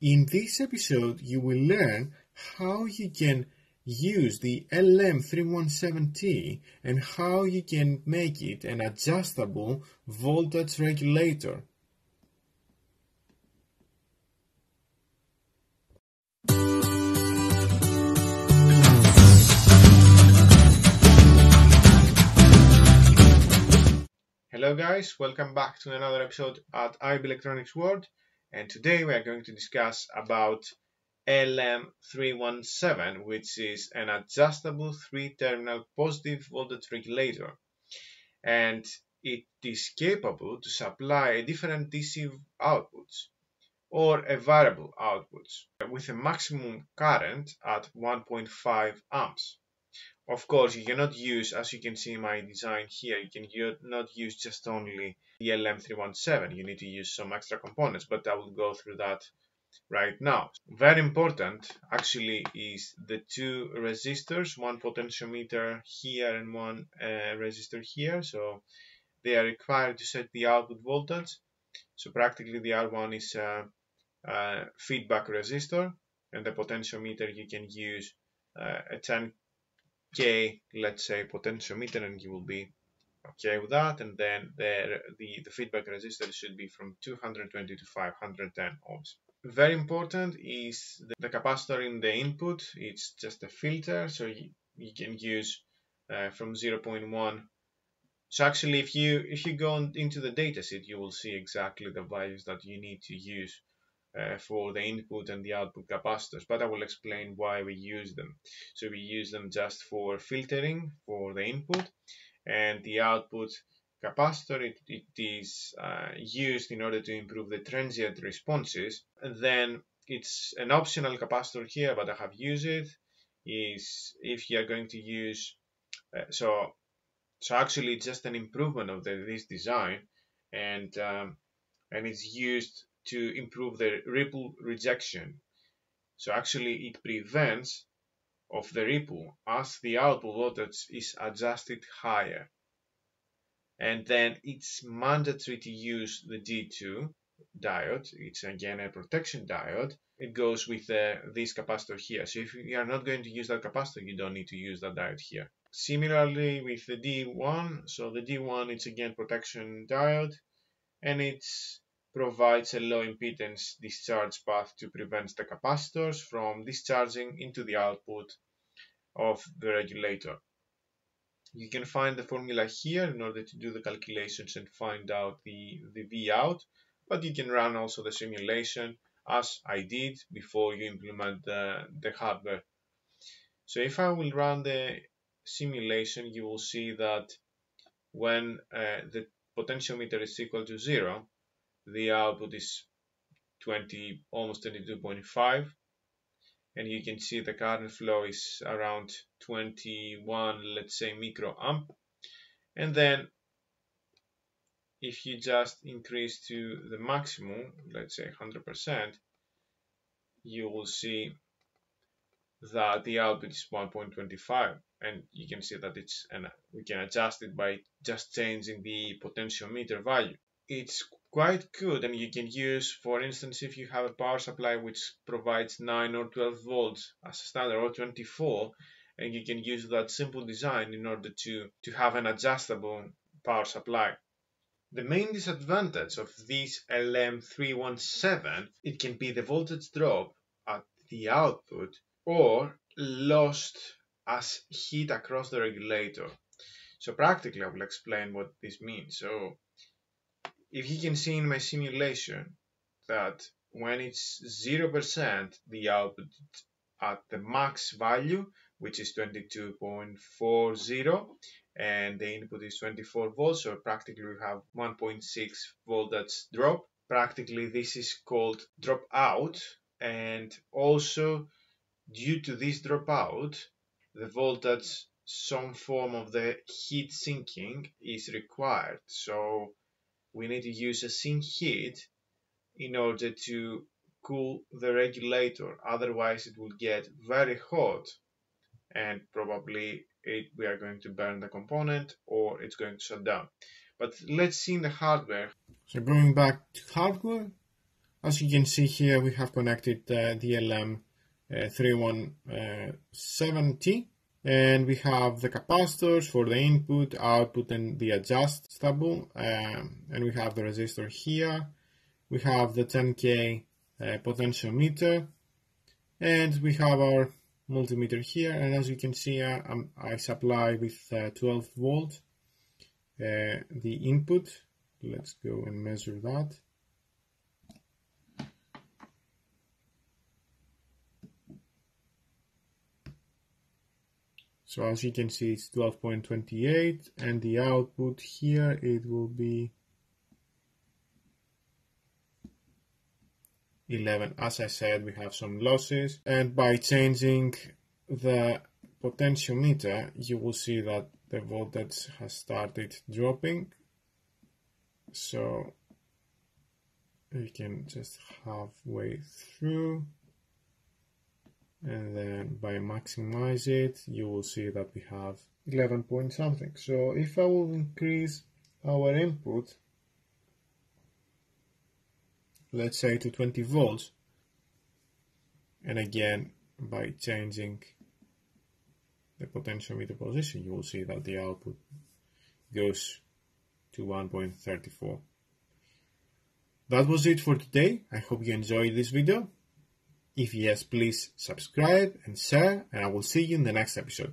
In this episode, you will learn how you can use the LM317T and how you can make it an adjustable voltage regulator. Hello guys, welcome back to another episode at IB Electronics World and today we are going to discuss about LM317 which is an adjustable three-terminal positive voltage regulator and it is capable to supply different DC outputs or a variable outputs with a maximum current at 1.5 amps. Of course, you cannot use, as you can see in my design here, you cannot use just only the LM317. You need to use some extra components, but I will go through that right now. Very important actually is the two resistors, one potentiometer here and one uh, resistor here. So they are required to set the output voltage. So practically the R1 is a, a feedback resistor and the potentiometer you can use uh, a 10 k let's say potentiometer and you will be okay with that and then the, the, the feedback resistor should be from 220 to 510 ohms. Very important is the, the capacitor in the input, it's just a filter so you, you can use uh, from 0.1 so actually if you if you go into the datasheet you will see exactly the values that you need to use for the input and the output capacitors, but I will explain why we use them. So we use them just for filtering for the input and the output capacitor it, it is uh, used in order to improve the transient responses and then it's an optional capacitor here but I have used it is if you are going to use uh, so so actually just an improvement of the, this design and um, and it's used to improve the ripple rejection. So actually it prevents of the ripple as the output voltage is adjusted higher. And then it's mandatory to use the D2 diode. It's again a protection diode. It goes with uh, this capacitor here. So if you are not going to use that capacitor, you don't need to use that diode here. Similarly with the D1, so the D1 it's again protection diode and it's provides a low impedance discharge path to prevent the capacitors from discharging into the output of the regulator. You can find the formula here in order to do the calculations and find out the, the V out, but you can run also the simulation as I did before you implement the, the hardware. So if I will run the simulation, you will see that when uh, the potentiometer is equal to zero, the output is 20 almost 22.5 and you can see the current flow is around 21 let's say microamp and then if you just increase to the maximum let's say 100% you will see that the output is 1.25 and you can see that it's and we can adjust it by just changing the potentiometer value. It's quite good. And you can use for instance if you have a power supply which provides 9 or 12 volts as standard or 24 and you can use that simple design in order to to have an adjustable power supply. The main disadvantage of this LM317 it can be the voltage drop at the output or lost as heat across the regulator. So practically I will explain what this means. So if you can see in my simulation that when it's 0% the output at the max value which is 22.40 and the input is 24 volts so practically we have 1.6 voltage drop. Practically this is called dropout and also due to this dropout the voltage some form of the heat sinking is required. So we need to use a sink heat in order to cool the regulator otherwise it will get very hot and probably it, we are going to burn the component or it's going to shut down. But let's see in the hardware. So going back to hardware As you can see here, we have connected uh, DLM uh, 3170 and we have the capacitors for the input, output and the adjustable um, and we have the resistor here. We have the 10k uh, potentiometer and we have our multimeter here. And as you can see uh, I supply with uh, 12 volt uh, the input. Let's go and measure that so as you can see it's 12.28 and the output here it will be 11 as I said we have some losses and by changing the potentiometer you will see that the voltage has started dropping. So we can just halfway through and then by maximize it you will see that we have 11 point something. So if I will increase our input let's say to 20 volts and again by changing the potentiometer position you will see that the output goes to 1.34 that was it for today. I hope you enjoyed this video if yes please subscribe and share and i will see you in the next episode